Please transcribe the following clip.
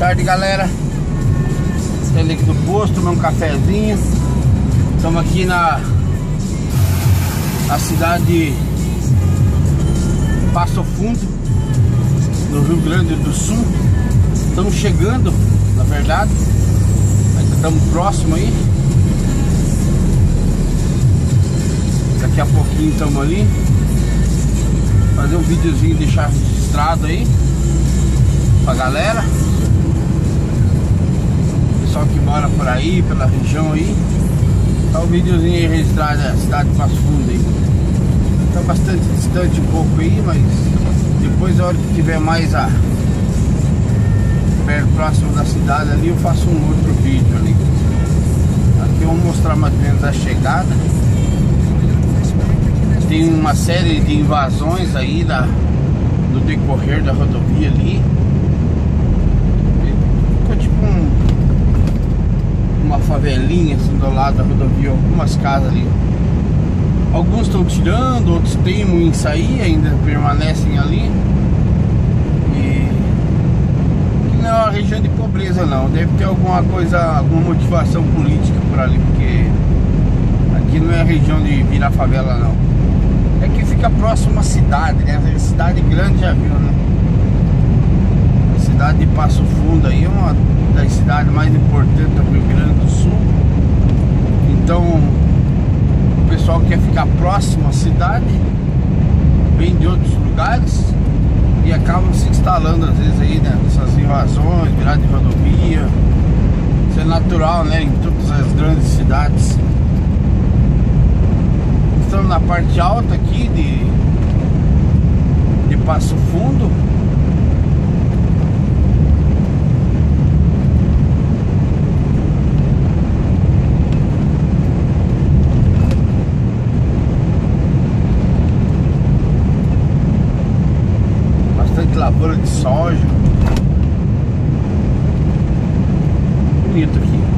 tarde, galera. Saindo aqui do posto, tomando um cafezinho. Estamos aqui na, na cidade de Passo Fundo, no Rio Grande do Sul. Estamos chegando, na verdade. Estamos próximos aí. Daqui a pouquinho estamos ali. Fazer um videozinho deixar registrado aí pra galera pessoal que mora por aí, pela região aí. Tá um videozinho aí registrado da cidade de Passo Fundo aí. Tá bastante distante um pouco aí, mas depois a hora que tiver mais a perto próximo da cidade ali eu faço um outro vídeo ali. Aqui eu vou mostrar mais ou menos a chegada. Tem uma série de invasões aí da, no decorrer da rodovia ali. Ficou tipo um uma favelinha assim do lado da rodovia, algumas casas ali. Alguns estão tirando, outros teimam em sair, ainda permanecem ali. E não é uma região de pobreza não, deve ter alguma coisa, alguma motivação política por ali, porque aqui não é região de virar favela não. É que fica próximo à cidade, né? A cidade grande já viu, né? A cidade de Passo Fundo aí é uma das cidades mais importantes do Rio Grande do Sul. Então, o pessoal quer ficar próximo à cidade, vem de outros lugares e acabam se instalando às vezes aí né, nessas invasões, virar de rodovia. Isso é natural, né, em todas as grandes cidades. Estamos na parte alta aqui de, de lavoura de soja. Bonito aqui.